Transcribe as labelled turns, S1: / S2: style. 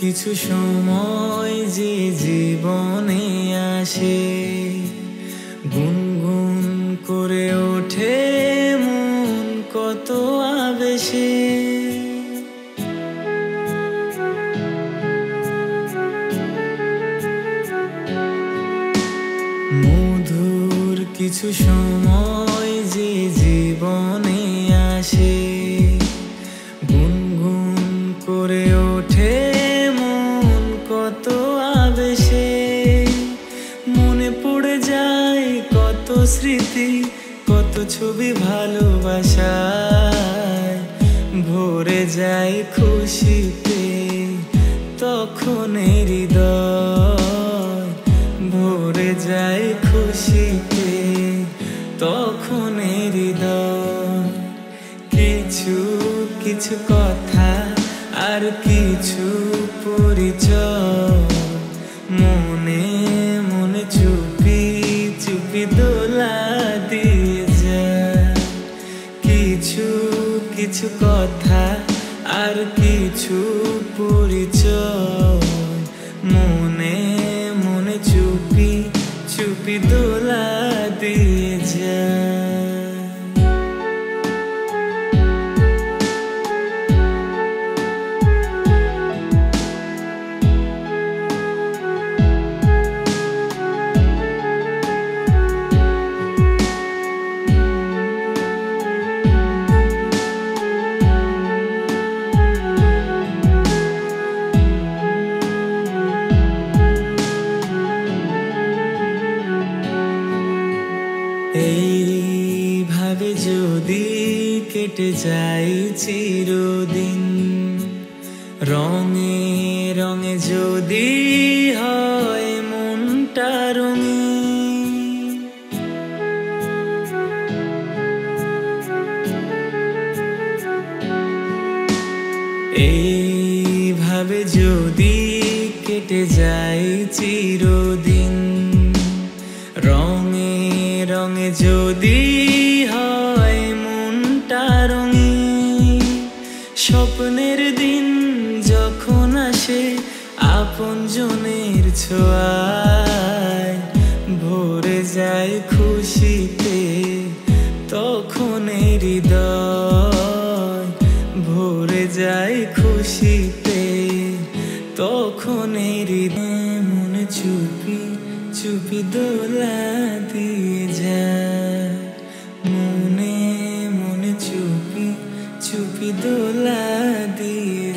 S1: কিছু সময় যে জীবনে আসে গুনগুন করে ওঠে মন কত আবেশে। মধুর কিছু সময় স্মৃতি, কত ছবি ভালোবাসায়। ভরে যায় খুশিতে, তখন হৃদয় ভরে যায় খুশিতে, তখন হৃদয়। কিছু কিছু কথা আর কিছু পরিচয়। কিছু কিছু কথা আর কিছু পরিচয়। এইভাবে যদি কেটে যাই চিরদিন, রঙে রঙে যদি হয় মনটা রঙিন। এইভাবে যদি কেটে যায় চিরদিন যদি হয় মনটা রঙিন স্বপ্নের দিন যখন আসে আপন জনের ছোঁয়ায় ভরে যায় খুশিতে, তখন হৃদয় ভরে যায় খুশিতে, তখন হৃদয় মনে চুপি চুপি দোলা দিয়ে যা মনে মনে চুপি চুপি দোলা দিয়ে